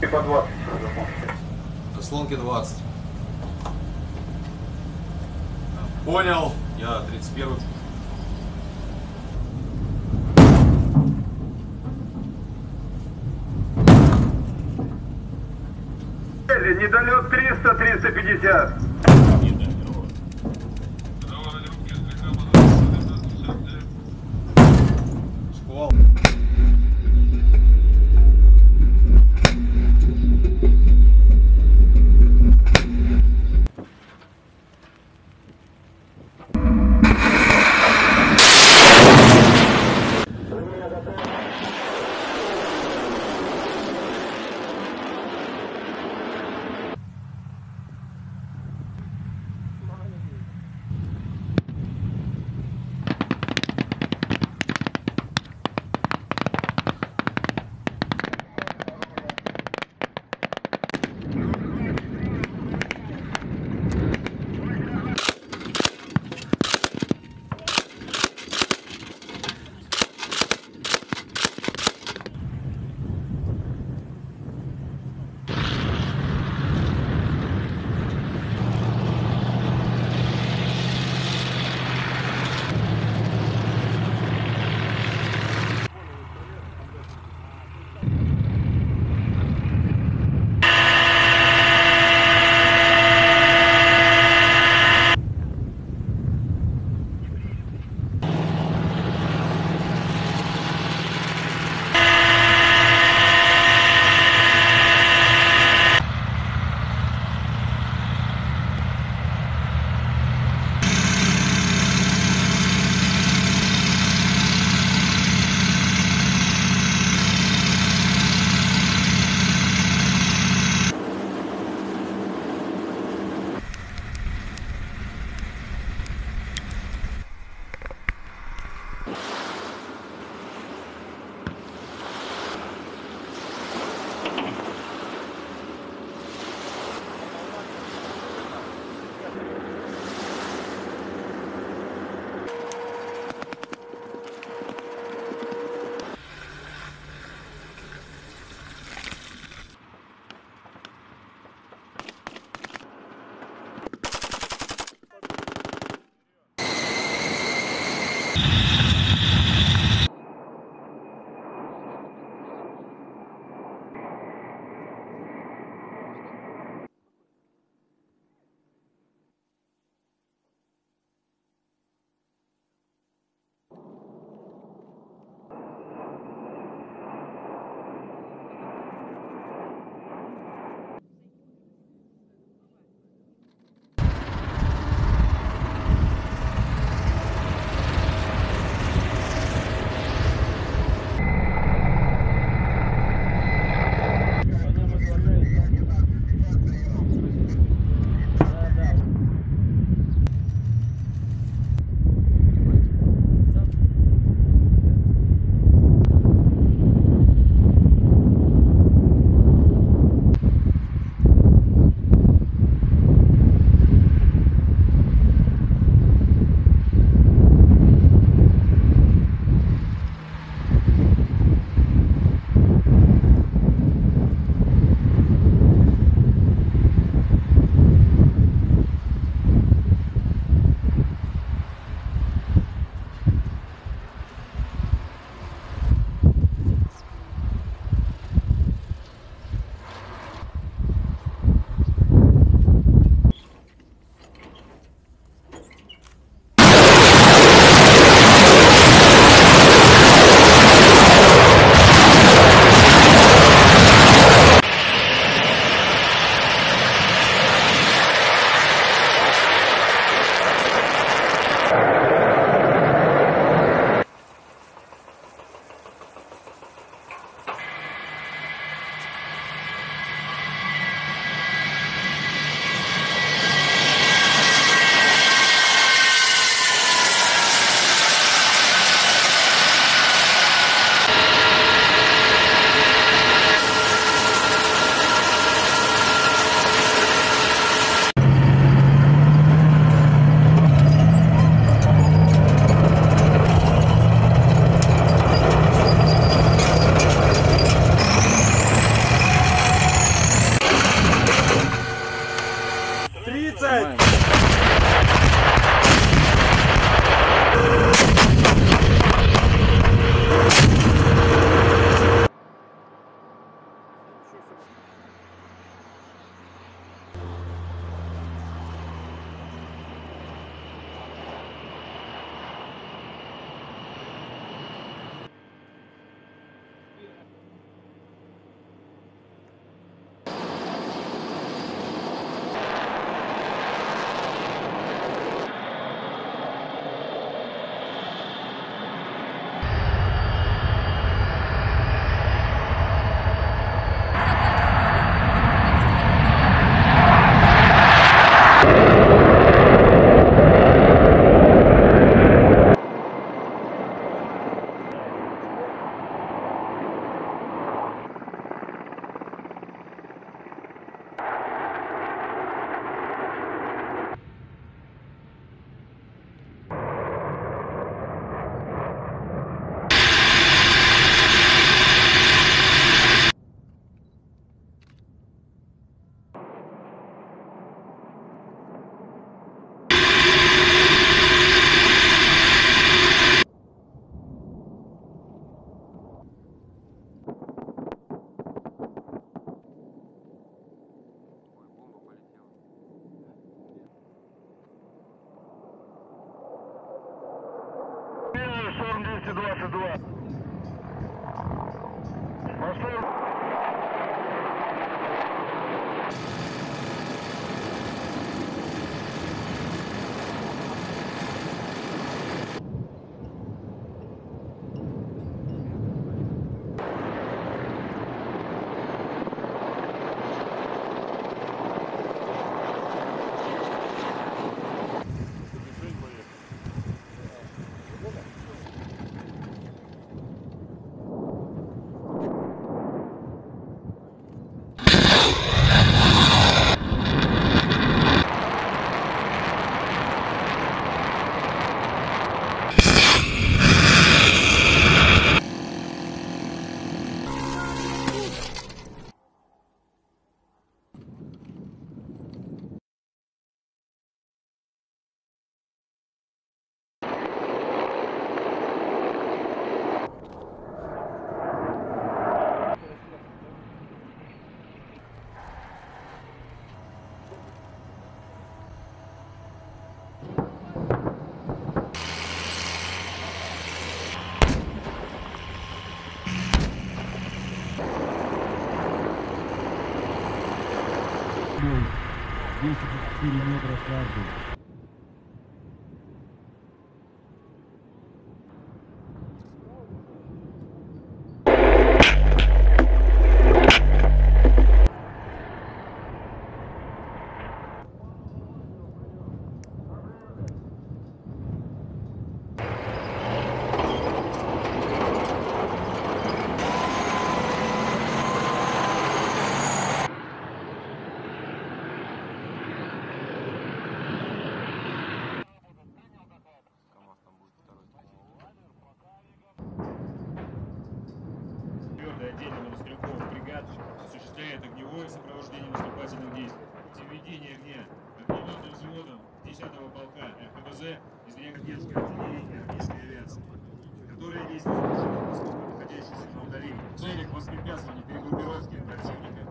31 прием. И по 20. Заслонки 20. Понял. Я 31. Недолет 300-350. the door. Твердое отдельно мотострелковых бригад осуществляет огневое сопровождение наступательных действий. Введение огня. Огнеметным взводом 10-го полка РКБЗ из Регденской артиллерии и армейской авиации, которая действует в находящейся на удалении. В целях воспрепятствования перегруппировки противника